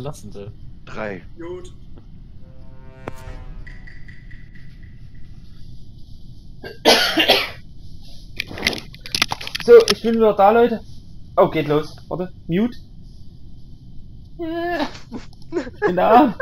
lassen soll. Drei. Gut. So, ich bin wieder da, Leute. Oh, geht los. Warte, mute. Ich bin da.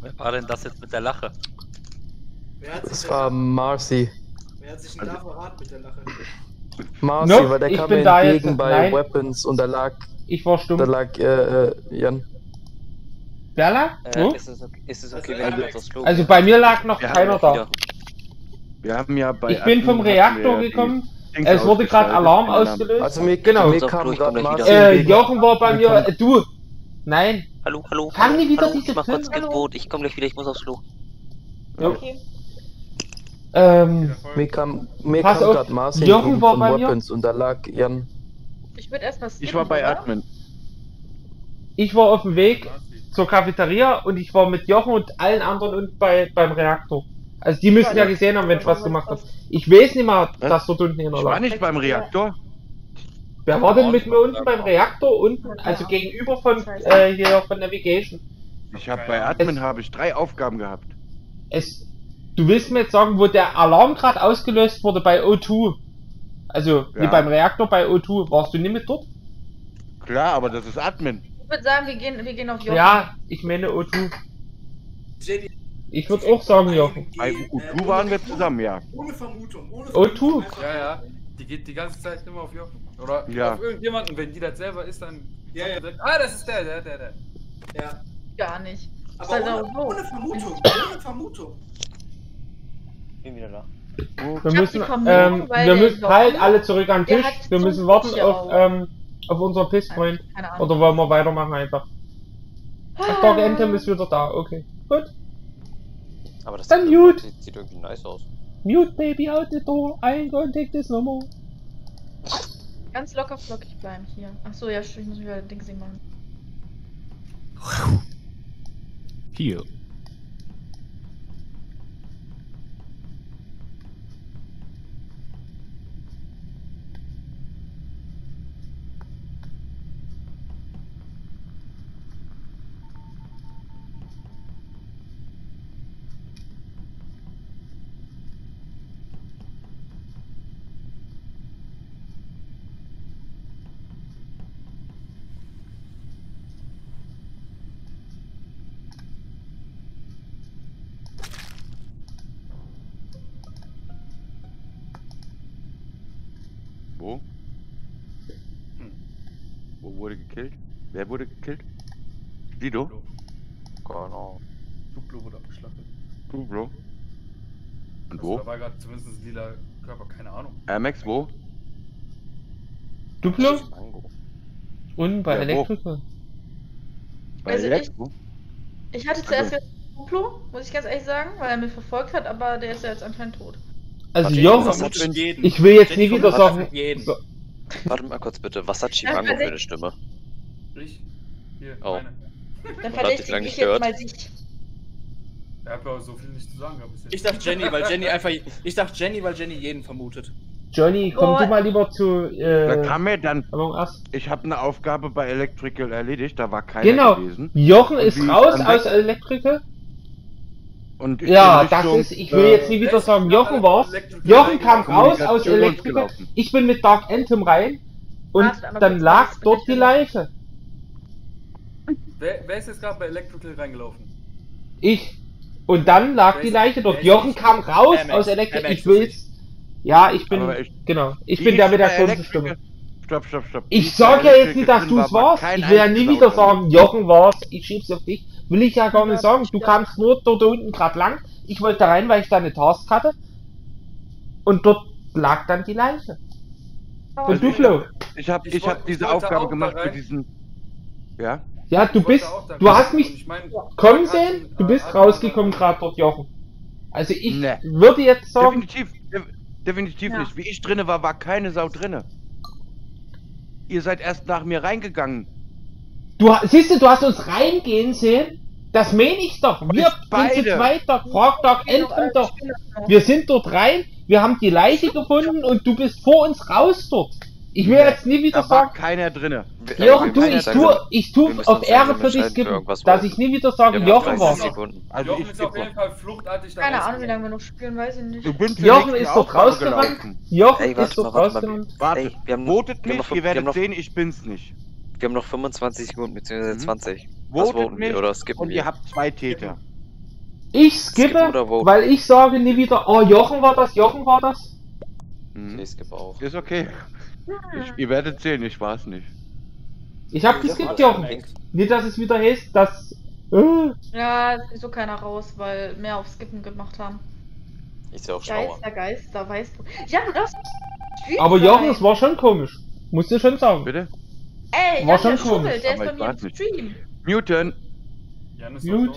Wer war denn das jetzt mit der Lache? Wer hat sich Das war da, Marcy. wer hat sich denn da verraten mit der Lache? Marcy, Nope, weil der ich kam mir jetzt- entgegen bei nein. Weapons und da lag, Ich war stumm. da lag äh, äh, Jan. Wer lag? Äh, Wo? ist, es okay, ist es okay, Also, wenn uns aufs Klo Also bei mir lag noch Wir keiner da. Wir haben ja bei. Ich bin vom Reaktor gekommen. Es wurde gerade Alarm ausgelöst. Also mir, Genau. mir kam gerade. Äh. Jochen war bei Mir Äh, du. Nein. Hallo, hallo. Fang nie wieder hallo, diese ich mach kurz. Gebot, ich komm gleich wieder, ich muss aufs Klo. Okay. Ähm, Mir kam, mir Pass kam auf, gerade Marcy Jochen war bei mir. Und da lag Jan. Ich würde erstmal Ich war bei Admin. ich war auf dem Weg zur Cafeteria und ich war mit Jochen und allen anderen und bei, beim Reaktor. Also die müssten ja gesehen haben, wenn ich was gemacht habe. Ich weiß nicht mal, Was? dass dort unten einer Ich war nicht beim Reaktor. Wer war denn mit mir unten beim Reaktor unten? Also gegenüber von äh, hier von Navigation. Ich habe bei Admin habe ich drei Aufgaben gehabt. Es, du willst mir jetzt sagen, wo der Alarm gerade ausgelöst wurde bei O2. Also Ja. nee, beim Reaktor bei O2. Warst du nicht mit dort? Klar, aber das ist Admin. Ich würde sagen, wir gehen, wir gehen auf Jochen. Ja, ich meine O2. Jenny, Ich würde auch sagen Jochen. Bei Äh, U2 waren wir zusammen, ja. Ohne Vermutung. Ohne O2? Vermutung. Einfach- Ja, ja. Die geht die ganze Zeit immer auf Jochen. Oder Ja. auf irgendjemanden. Wenn die das selber ist, dann. Ja, ja. direkt, ah, das ist der, der, der, der. Ja. Gar nicht. Aber Sei ohne, so. ohne Vermutung. Ohne Vermutung. Bin wieder da. Wir müssen, ähm, wir müssen halt alle zurück an den Tisch. Wir müssen warten auf, ähm, auf unseren Pisspoint. Oder wollen wir weitermachen einfach? Ach, Dog Anthem ist wieder da, okay. Gut. Aber das Dann sieht, gut. Sieht, sieht irgendwie nice aus. Mute baby out the door. I ain't gonna take this no more. Ganz locker flockig bleiben hier. Achso, ja, stimmt, ich muss wieder Dingsy machen. Hier. Wo wurde gekillt? Wer wurde gekillt? Lido? Duplo. Keine Ahnung. Duplo wurde abgeschlachtet. Du, Bro. Und Also, wo? Da war gerade zumindest ein lila Körper, keine Ahnung. Air Max, wo? Duplo? Mango. Und bei Ja, wo? Electrical. Bei Also Lex, ich-? Ich hatte zuerst gedacht, Duplo, muss ich ganz ehrlich sagen, weil er mich verfolgt hat, aber der ist ja jetzt anscheinend tot. Also Jochen, ich will jetzt nie Jenny wieder sagen. Warte mal kurz bitte, was hat Chimango für ich- eine Stimme? Ich? Hier, Oh. meine. Dann verdächtige lange ich nicht gehört? jetzt mal sich. Er hat ja auch so viel nicht zu sagen gehabt bis jetzt. Ich dachte Jenny, weil Jenny einfach. Ich dachte Jenny, weil Jenny jeden vermutet. Johnny, komm Oh. du mal lieber zu Da äh, kam mir dann, ich habe eine Aufgabe bei Electrical erledigt, da war keiner Genau. gewesen. Jochen ist ich raus aus Electrical. Und ich Ja, das Richtung, ist, ich will äh, jetzt nie wieder sagen, Jochen war's. Jochen kam raus aus Electrical. Ich bin mit Dark Anthem rein und dann lag dort die Leiche. Wer, wer ist jetzt gerade bei Electrical reingelaufen? Ich. Und dann lag die Leiche dort. Jochen kam raus aus Electrical. Amex Ich will ist jetzt. Ja, ich bin. Genau. Ich bin der mit der bei kurzen Electrical- Stimme. Stopp, stopp, stopp. Ich bei sag ja jetzt nicht, dass du es war warst. Ich will ja nie wieder sagen, Jochen war's. Ich schieb's auf dich. Will ich ja gar nicht sagen. Du kamst nur dort unten gerade lang. Ich wollte da rein, weil ich da eine Task hatte. Und dort lag dann die Leiche. Aber Und du, Flo? Ich habe Ich ich hab diese Aufgabe gemacht für diesen. Ja? Ja, du bist. Du hast mich ich mein, kommen sehen. Du bist hat rausgekommen gerade dort, Jochen. Also ich Nee. würde jetzt sagen. Definitiv, de definitiv Ja. nicht. Wie ich drinne war, war keine Sau drinne. Ihr seid erst nach mir reingegangen. Du siehst du, du hast uns reingehen sehen. Das meine ich doch. Wir sind zu beide. zweit doch. Frag doch Genau, doch. Wir sind dort rein. Wir haben die Leiche gefunden und du bist vor uns raus dort. Ich will jetzt nie wieder Da war sagen. keiner drinne. Wir- Jochen, du, ich tue, ich tue auf Ehre für dich skippen, dass ich nie wieder sage, haben Jochen 30 war's. Sekunden. Also Jochen ich ist auf jeden Fall fluchtartig da Keine Ahnung, wie lange wir noch spielen, weiß ich nicht. Jochen ist dort Aufgabe rausgerannt. Jochen Ey, ist mal. rausgerannt. Warte, Ey, wir haben, votet wir haben mich, noch, ihr werdet sehen, ich bin's nicht. wir haben noch 25 Sekunden, beziehungsweise Mhm. 20. Was Votet voten wir mich oder skippen und wir? ihr habt zwei Täter. Ich skippe, voten? weil ich sage nie wieder, oh, Jochen war das, Jochen war das. Mhm. Ich skippe auch. Ist okay. Ich, ihr werdet sehen, ich war's nicht. Ich hab geskippt, Jochen. Nicht, dass es wieder heißt, dass. Äh, Ja, ist sowieso keiner raus, weil mehr auf Skippen gemacht haben. Ich sehe auch schlauer. Geister, Geister, weißt du. Ja, du darfst. Stream aber. Jochen, es war schon komisch. Musst du schon sagen. Bitte? Ey, war Jan, schon der komisch, der ist bei ich mir im weiß nicht. Muten. Jan ist Gut.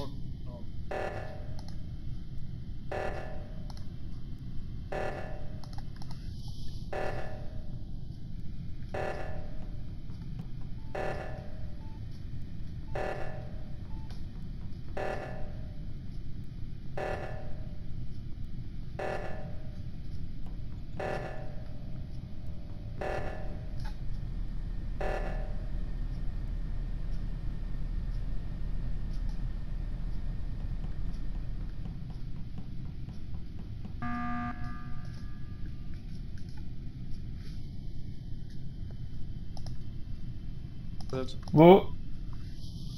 Wo?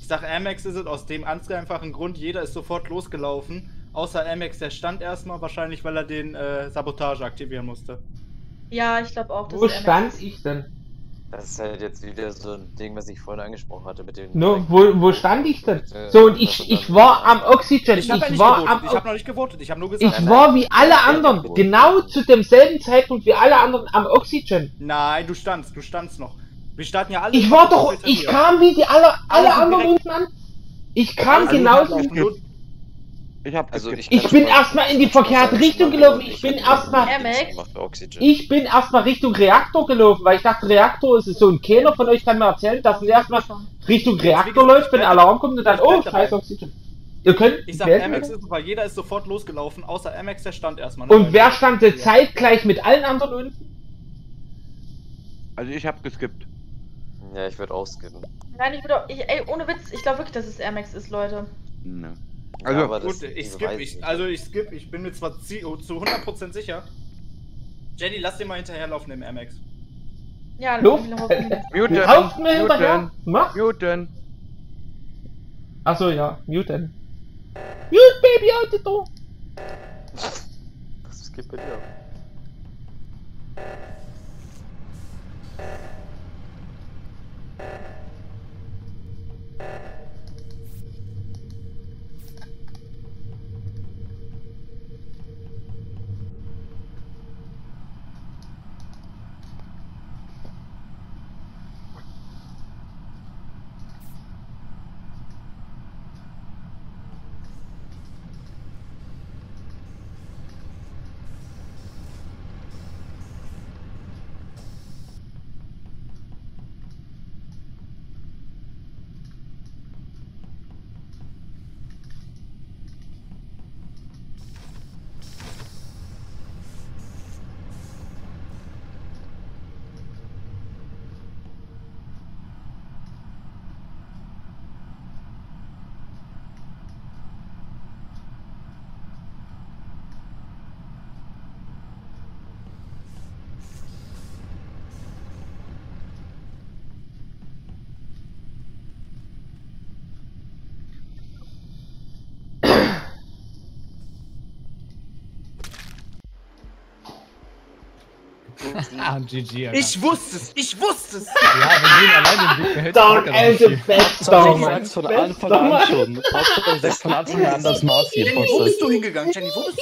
Ich sag, Amex ist es aus dem ganz einfachen Grund, jeder ist sofort losgelaufen. Außer Amex, der stand erstmal, wahrscheinlich weil er den äh, Sabotage aktivieren musste. Ja, ich glaube auch, dass Wo stand ich denn? Das ist halt jetzt wieder so ein Ding, was ich vorhin angesprochen hatte mit dem. No, wo, wo stand ich denn? So, und ich, ich war am Oxygen. Ich habe ja Ich nicht war gewotet, am ich habe noch nicht gewotet, ich habe nur gesagt. Ich war wie alle anderen, genau zu demselben Zeitpunkt wie alle anderen am Oxygen. Nein, du standst, du standst noch. Wir starten ja alle. Ich war doch, ich kam wie die alle, alle anderen unten an. Ich kam Also, genauso. Ich hab Also ich, Ich bin erstmal in die verkehrte Richtung gelaufen. Ich bin erstmal, ich bin erstmal Richtung Reaktor gelaufen, weil ich dachte, Reaktor ist es so. Und keiner von euch kann mir erzählen, dass er erstmal Richtung Reaktor läuft, wenn der Alarm kommt und dann, oh, scheiß Oxygen. Ihr könnt, Ich sag, Amex ist, weil jeder ist sofort losgelaufen, außer Amex, der stand erstmal. und wer stand zeitgleich mit allen anderen unten? Also ich hab geskippt. Ja, ich würde auch skippen. Nein, ich würde ich, ey, ohne Witz, ich glaube wirklich, dass es Air Max ist, Leute. Ne. Ja, Also, das- Gut, ich skip, ich, nicht. also ich skip, ich bin mir zwar oh, zu 100% sicher. Jenny, lass den mal hinterherlaufen im Amex. Ja, Luft? Muten. Lauft mir hinterher? Muten. Mach. Muten. Achso, ja, muten. Mute, Baby, out the door. Was geht bei dir? Ah, GG, Alter. Ich wusste es, ich wusste es! Ja, wenn du alleine im Blick behältst, Down and the ich down. von Anfang an schon. Trotzdem sagt von Anfang an das Maß hier. Jenny, wo bist du hingegangen? Jenny, wo bist du